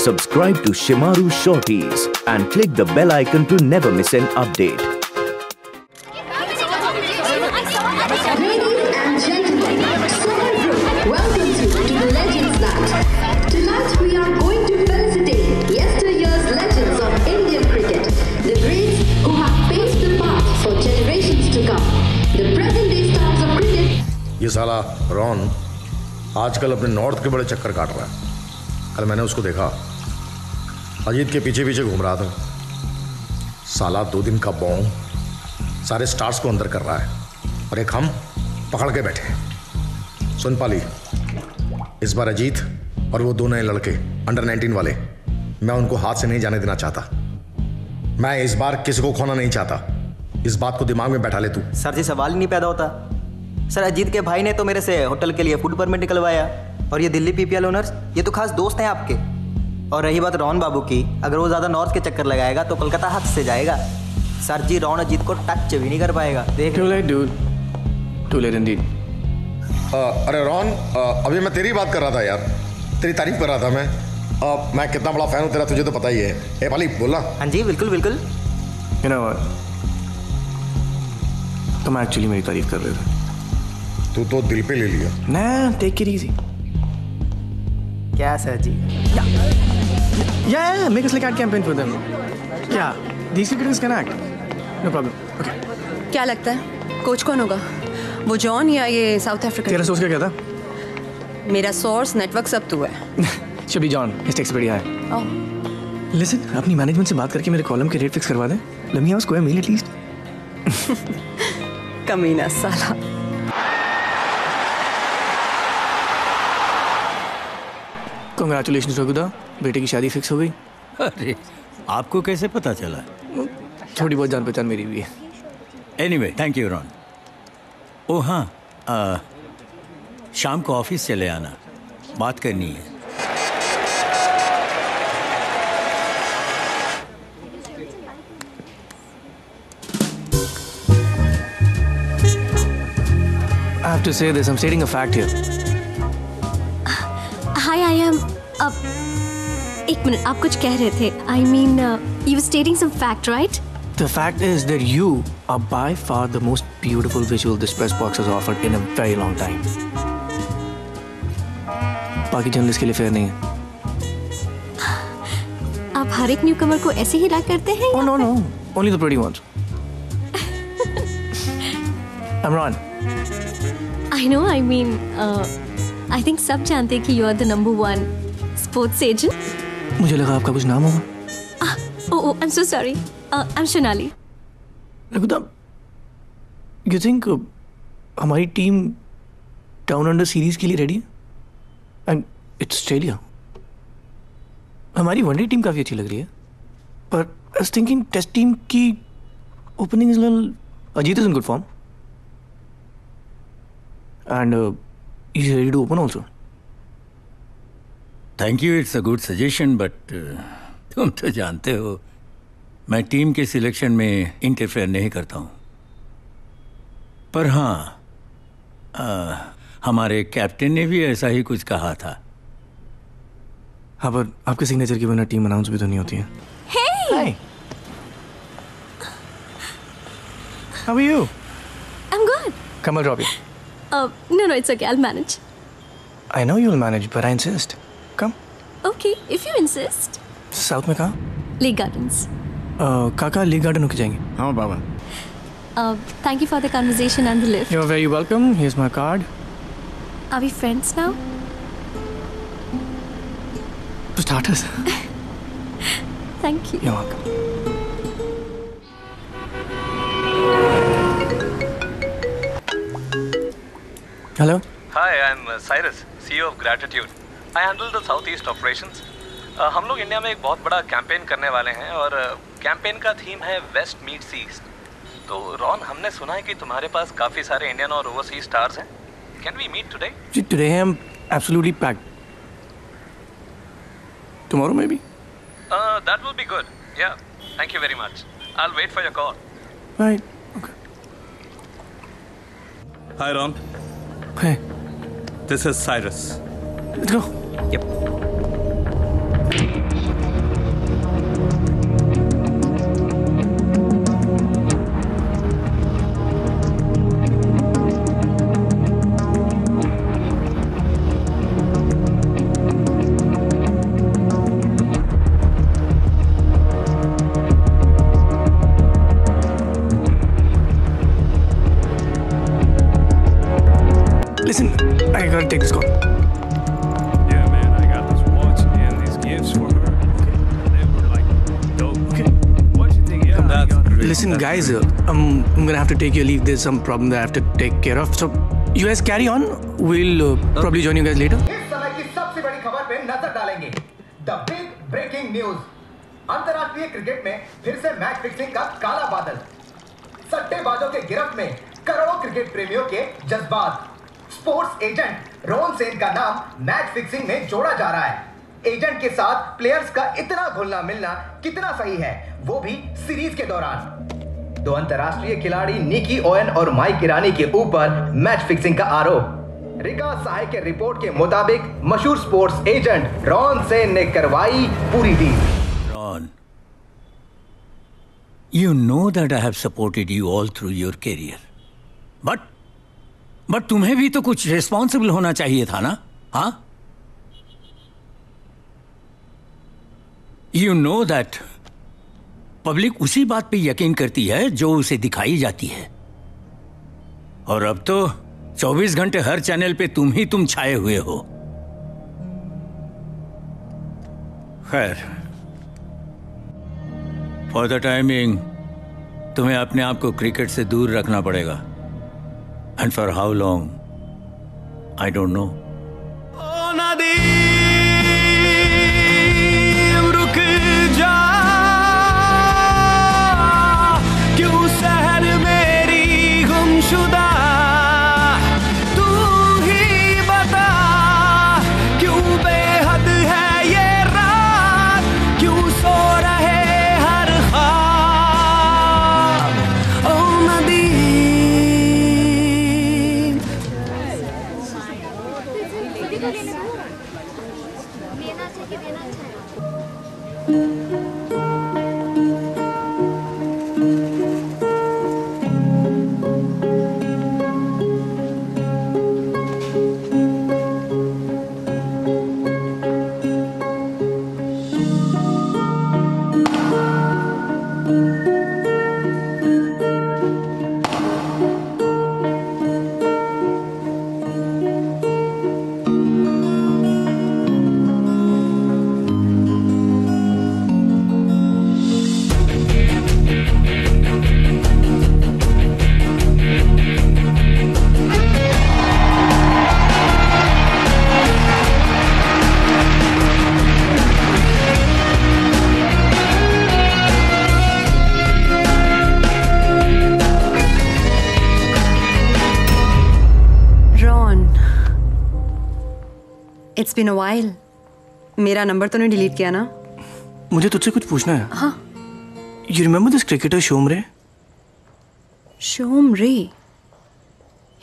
Subscribe to Shimaru Shorties and click the bell icon to never miss an update. Ladies and gentlemen, Solar Group welcomes you to the Legends Night. Tonight we are going to felicitate yesteryear's legends of Indian cricket, the greats who have paced the path for generations to come, the present-day stars of cricket. ये साला Ron आजकल अपने north के बड़े चक्कर काट रहा है कल मैंने उसको देखा अजीत के पीछे पीछे घूम रहा था। साला दो दिन का बॉम सारे स्टार्स को अंदर कर रहा है और एक हम पकड़ के बैठे सुन पाली, इस बार अजीत और वो दो नए लड़के अंडर 19 वाले, मैं उनको हाथ से नहीं जाने देना चाहता। मैं इस बार किसी को खोना नहीं चाहता। इस बात को दिमाग में बैठा ले तू। सर जी, सवाल ही नहीं पैदा होता। सर, अजीत के भाई ने तो मेरे से होटल के लिए फ़ूड परमिट निकलवाया। और ये दिल्ली पीपीएल ओनर्स ये तो खास दोस्त हैं आपके। और रही बात रॉन बाबू की अगर वो ज़्यादा नॉर्थ के चक्कर लगाएगा तो कोलकाता हाथ से जाएगा। सर जी रॉन अजीत को टच भी नहीं कर पाएगा। देख Too late, dude. Too late indeed. अ, अरे रॉन अ, अभी मैं तेरी बात कर रहा था यार। तेरी तारीफ़ कर रहा था मैं। अ, मैं कितना बड़ा फ़ैन हूँ तेरा तुझे तो पता ही है। ए पाली बोलना। हाँ जी बिल्कुल बिल्कुल। You know what? तुम एक्चुअली मेरी तारीफ़ कर रहे थे। तू तो दिल पे ले लिया। Nah, take it easy. क्या sir ji? Yeah, yeah, make a slick ad campaign for them. Yeah, these cricketers can act. No problem. Okay. क्या लगता है? कोच कौन होगा? वो जॉन या ये साउथ अफ्रीकन तेरा का क्या था मेरा सोर्स नेटवर्क सब तू है। शबी जॉन हिज टेक्स बढ़िया है ओह, लिसन अपनी मैनेजमेंट से बात करके मेरे कॉलम के रेट फिक्स करवा दे। Let me have square meal at least कमीना साला। कांग्रेचुलेशंस रघुदा। बेटे की शादी फिक्स हो गई। अरे आपको कैसे पता चला? थोड़ी बहुत जान पहचान मेरी भी है। एनीवे थैंक यू रॉन ओ हाँ आ, शाम को ऑफ़िस चले आना। बात करनी है। I have to say this, I'm stating a fact here. Hi I am अब एक मिनट आप कुछ कह रहे थे I mean you stating some fact right The fact is that you are by far the most beautiful visual this press box has offered in a very long time. बाकी journalist के लिए fair नहीं है आप हर एक new कमर को ऐसे ही like करते हैं Oh no no, only the pretty ones. I'm Ron. I know I mean I think सब जानते हैं कि you are the number one sports agent मुझे लगा आपका कुछ नाम होगा ओह I am so sorry I am Sonali Raghuda you think हमारी टीम डाउन अंडर सीरीज़ के लिए रेडी है? एंड इट्स ऑस्ट्रेलिया हमारी वनडे टीम काफ़ी अच्छी लग रही है। पर आई थिंकिंग टेस्ट टीम की opening Ajit is in good form and is ready to open also thank you it's a good suggestion but तुम तो जानते हो मैं टीम के सिलेक्शन में इंटरफेयर नहीं करता हूँ पर हाँ आ, हमारे कैप्टन ने भी ऐसा ही कुछ कहा था हाँ पर आपके सिग्नेचर के बिना टीम अनाउंस भी तो नहीं होती है Hey, How are you? I'm good. Come I'll drop you. Uh, no, no, it's okay. I'll manage. I know you'll manage, but I insist. Come. Okay, if you insist. South में कहाँ Lake Gardens. Uh, काका ली garden होके जाएँगे हाँ बाबा Uh, thank you for the conversation and the lift. You're very welcome. Here's my card. Are we friends now? To start us. Thank you. You're welcome. Hello? Hi, I'm uh, Cyrus, CEO of Gratitude. I handle the Southeast operations. Uh, हम लोग India में एक बहुत बड़ा campaign करने वाले हैं और कैंपेन का थीम है वेस्ट मीट्स ईस्ट तो रॉन हमने सुना है कि तुम्हारे पास काफ़ी सारे इंडियन और ओवरसीज स्टार्स हैं can we meet today See, today I'm absolutely packed. Tomorrow maybe? That will be good yeah thank you very much I will wait for your call Right. Okay. Hi, Ron. Hey, This is Cyrus. let's go. Listen, I gotta take this call. Listen, guys, uh, I'm, I'm gonna have to take your leave. There's some problem that I have to take care of. So, you guys carry on. We'll uh, probably join you guys later. इस समय की सबसे बड़ी खबर पे नज़र डालेंगे the big breaking news अंतरराष्ट्रीय क्रिकेट में फिर से मैच फिक्सिंग का काला बादल सट्टेबाजों के गिरफ्त में करोड़ों क्रिकेट प्रेमियों के जज्बात स्पोर्ट्स एजेंट रोहन सेन का नाम मैच फिक्सिंग में जोड़ा जा रहा है एजेंट के साथ प्लेयर्स का इतना घुलना मिलना कितना सही है वो भी सीरीज़ के दौरान दो अंतरराष्ट्रीय खिलाड़ी निकी ओयन और माइक ईरानी के ऊपर मैच फिक्सिंग का आरोप। रिका सहाय के रिपोर्ट के मुताबिक मशहूर स्पोर्ट्स एजेंट रॉन सेन ने करवाई पूरी deal Ron you know that I have supported you all through your career. But but तुम्हें भी तो कुछ रिस्पॉन्सिबल होना चाहिए था ना? हाँ? यू नो दैट पब्लिक उसी बात पे यकीन करती है जो उसे दिखाई जाती है। और अब तो 24 घंटे हर चैनल पे तुम ही तुम छाए हुए हो। खैर। फॉर द टाइमिंग तुम्हें अपने आप को क्रिकेट से दूर रखना पड़ेगा। And for how long I don't know it's been a while मेरा नंबर तो नहीं डिलीट किया ना? मुझे तुझसे कुछ पूछना है। हाँ। You remember this cricketer शोमरे Shom Ray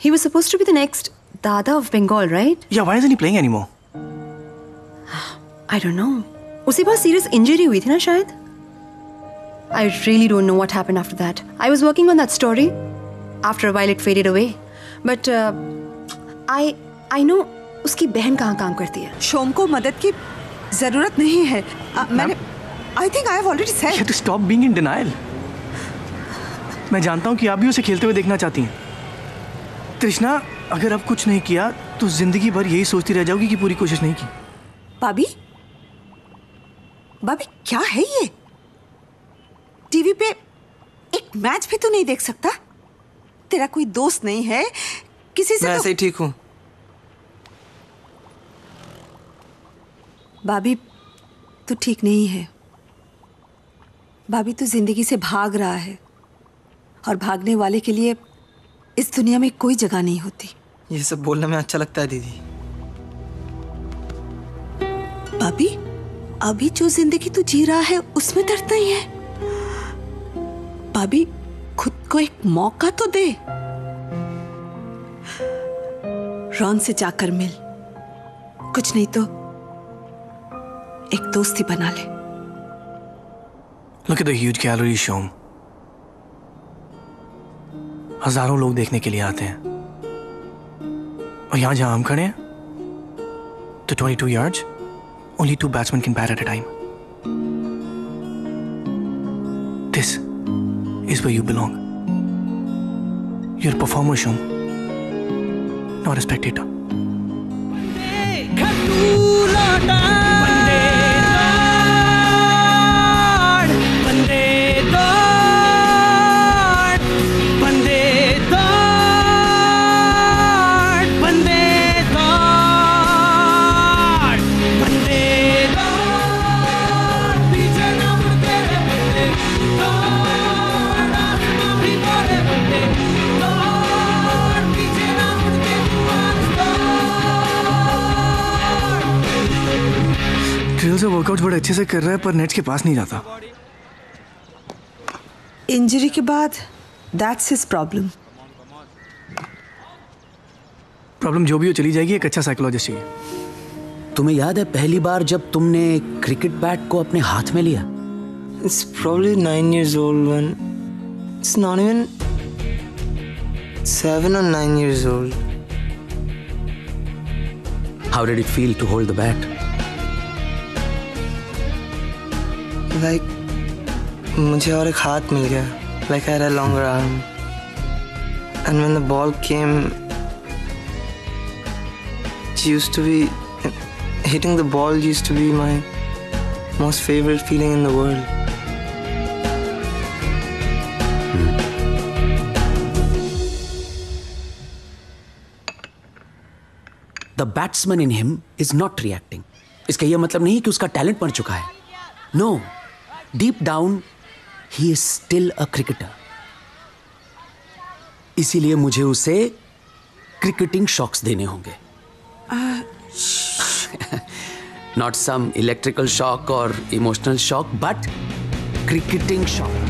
he was supposed to be the next Dada of Bengal right yeah why isn't he playing anymore I don't know उसे बहुत सीरियस इंजरी हुई थी ना शायद? I really don't know what happened after that. I was working on that story. After a while, it faded away. But uh, I I know उसकी बहन कहाँ काम करती है? शोम को मदद की ज़रूरत नहीं है। आ, मैंने I think I have already said have to stop being in मैं जानता हूँ कि आप भी उसे खेलते हुए देखना चाहती हैं। तृष्णा अगर अब कुछ नहीं किया तो ज़िंदगी भर यही सोचती रह जाओगी कि पूरी कोशिश नहीं की। भाभी? भाभी क्या है ये? टीवी पे एक मैच भी तो नहीं देख सकता? तेरा कोई दोस्त नहीं है? किसी से मैं तो... ऐसे ही ठीक हूँ। भाभी तू ठीक नहीं है। भाभी तू ज़िंदगी से भाग रहा है और भागने वाले के लिए इस दुनिया में कोई जगह नहीं होती। ये सब बोलने में अच्छा लगता है दीदी। भाभी अभी जो ज़िंदगी तू जी रहा है उसमें दर्द नहीं है। भाभी खुद को एक मौका तो दे। रॉन से जाकर मिल। कुछ नहीं तो एक दोस्ती बना ले। Look at the huge gallery show. हज़ारों लोग देखने के लिए आते हैं। और यहाँ जहाँ हम खड़े हैं तो twenty two yard only two batsman can pair at a time this is way you belong your performer Shom not respected अच्छे से कर रहा है पर नेट के पास नहीं जाता। इंजरी के बाद दैट्स हिज प्रॉब्लम प्रॉब्लम जो भी हो चली जाएगी एक अच्छा साइकोलॉजिस्ट चाहिए। तुम्हें याद है पहली बार जब तुमने क्रिकेट बैट को अपने हाथ में लिया? It's probably nine years old when it's not even seven or nine years old. How did it feel to hold the like मुझे और एक हाथ मिल गया लाइक आई रहा long arm and when the ball came used to be hitting the ball used to be my most favourite feeling in the world the batsman in him is not reacting इसका यह मतलब नहीं कि उसका talent मर चुका है। No no. Deep down he is still a cricketer इसीलिए मुझे उसे क्रिकेटिंग शॉक्स देने होंगे। नॉट सम इलेक्ट्रिकल शॉक और emotional shock but cricketing shock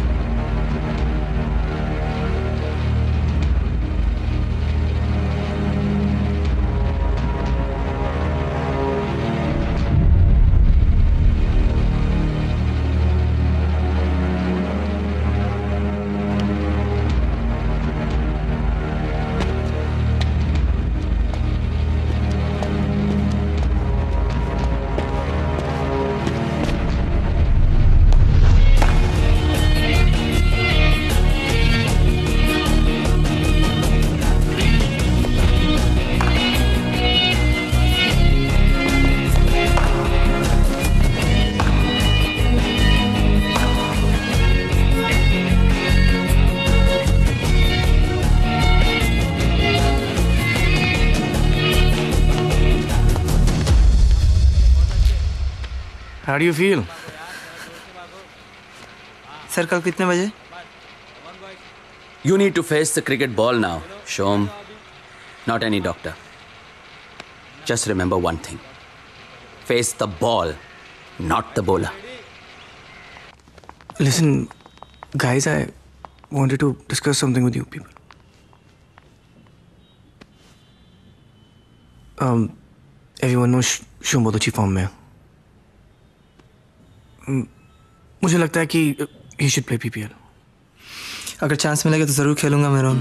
How do you feel? Sir कल कितने बजे You need to face the cricket ball now, Shom. Not any doctor. Just remember one thing face the ball, not the bowler. Listen, guys, I wanted to discuss something with you people. Um, everyone knows शुम बहुत अच्छी form में है म- मुझे लगता है कि he should play PPL अगर चांस मिलेगा तो ज़रूर खेलूँगा मेरा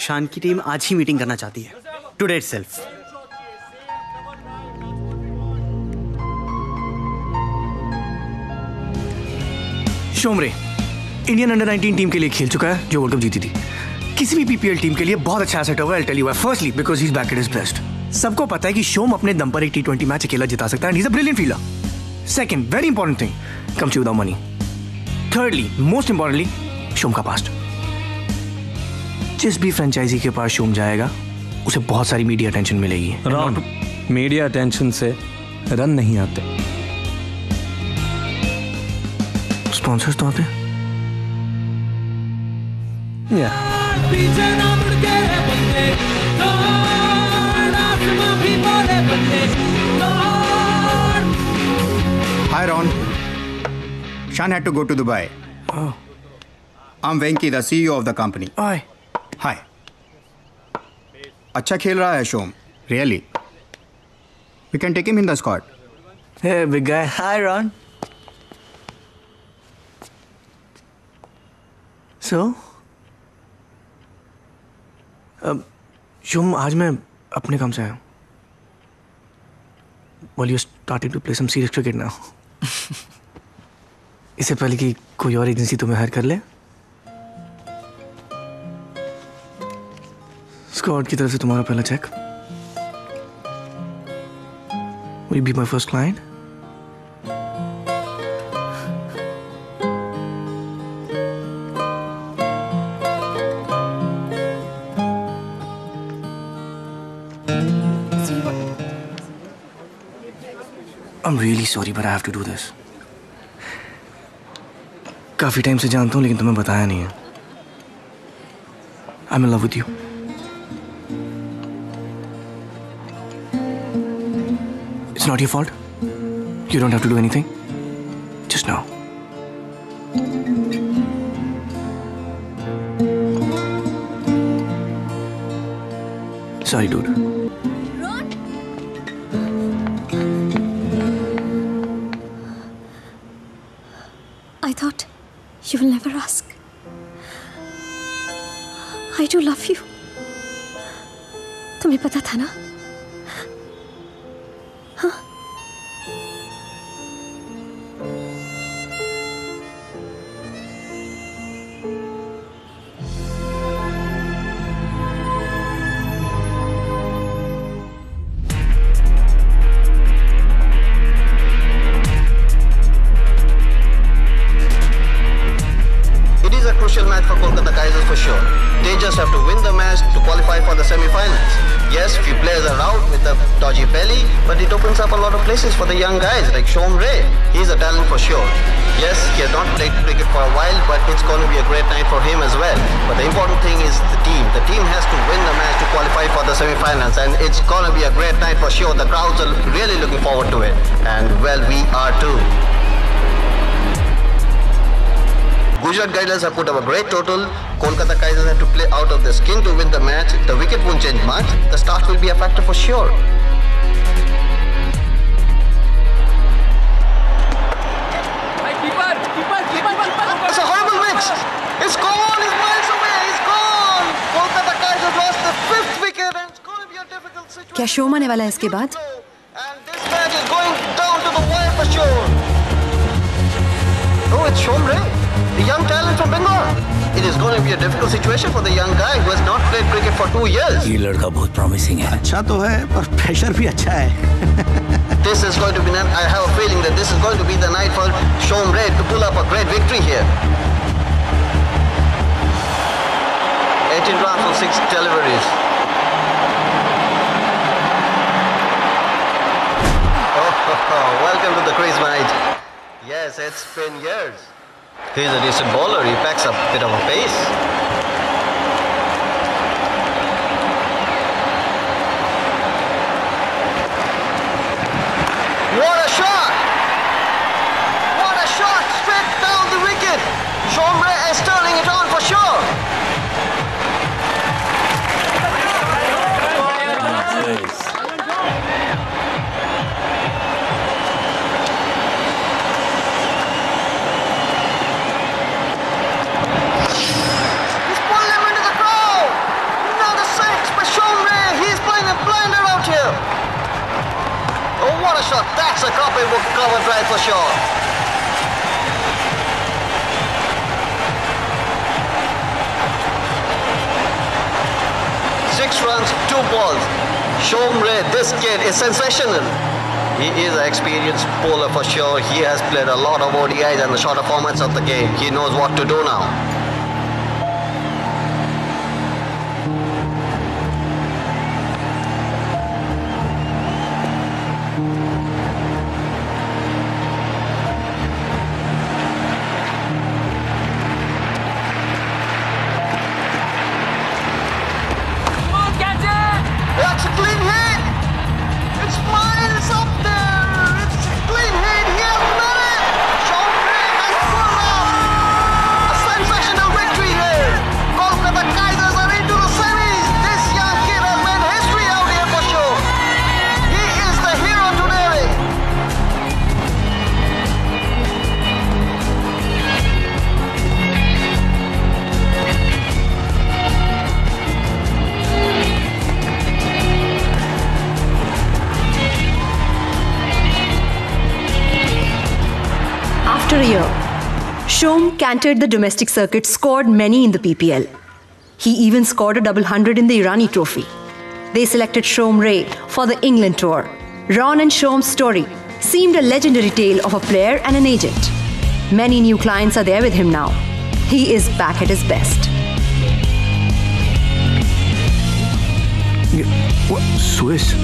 शान की टीम आज ही मीटिंग करना चाहती है. टुडे सेल्फ शोमरे इंडियन अंडर 19 टीम के लिए खेल चुका है, जो वर्ल्ड कप जीती थी। किसी भी पीपीएल टीम के लिए बहुत अच्छा एसेट होगा tell you firstly because he is back at his best सबको पता है कि शोम अपने दम पर एक टी ट्वेंटी मैच अकेला जिता सकता है and is a brilliant fielder second very important thing comes without money thirdly most importantly Shom का पास्ट जिस भी फ्रेंचाइजी के पास शोम जाएगा, उसे बहुत सारी मीडिया अटेंशन मिलेगी। मीडिया अटेंशन से रन नहीं आते। बंदे दौड़ Hi, Ron. Shan had to go to Dubai. Oh. I'm Venki, the CEO of the company. Hi. Hi. अच्छा खेल रहा है Shome really we can take him in the squad Hey, big guy. Hi, Ron. So Shubh um, आज मैं अपने काम से आया हूँ। Well you starting to play some serious cricket ना इससे पहले कि कोई और एजेंसी तुम्हें हायर कर ले। स्कॉट की तरफ़ से तुम्हारा पहला check will be my first client I'm really sorry, but I have to do this. काफ़ी टाइम से जानता हूँ लेकिन तुम्हें बताया नहीं है I'm in love with you. It's not your fault. You don't have to do anything. Just know. Sorry, dude. you will never ask. I do love you. तुम्हें पता था ना for Kolkata Kaisers for sure. They just have to win the match to qualify for the semi-finals. Yes, few players are out with a dodgy belly, but it opens up a lot of places for the young guys like Shom Ray. He's a talent for sure. Yes, he has not played cricket for a while, but it's going to be a great night for him as well. But the important thing is the team. The team has to win the match to qualify for the semi-finals, and it's going to be a great night for sure. The crowds are really looking forward to it, and well, we are too. Gujarat Guiders have put up a great total. Kolkata Kaisers have to play out of their skin to win the match. The wicket won't change much. The start will be a factor for sure. It's a horrible mix. It's gone. It's miles away. It's gone. Kolkata Kaisers lost the fifth wicket and it's going to be a difficult situation. क्या show आने वाला है इसके बाद This match is going down to the wire for sure. Oh, it's Shom Ray, the young talent from Bengal. It is going to be a difficult situation for the young guy who has not played cricket for two years. ये लड़का बहुत promising है अच्छा तो है पर pressure भी अच्छा है This is going to be. I have a feeling that this is going to be the night for Shom Ray to pull up a great victory here. 18 runs on six deliveries. Oh, welcome to the crease, mate. Yes, it's been years. He's a decent bowler. He packs a bit of a pace. Shot. That's a copybook cover drive for sure. Six runs, two balls. Shomre, this kid is sensational. He is an experienced bowler for sure. He has played a lot of ODIs and the shorter formats of the game. He knows what to do now. Year, Shom cantered the domestic circuit, scored many in the PPL. He even scored a double hundred in the Irani Trophy. They selected Shom Ray for the England tour. Ron and Shom's story seemed a legendary tale of a player and an agent. Many new clients are there with him now. He is back at his best. What? Swiss?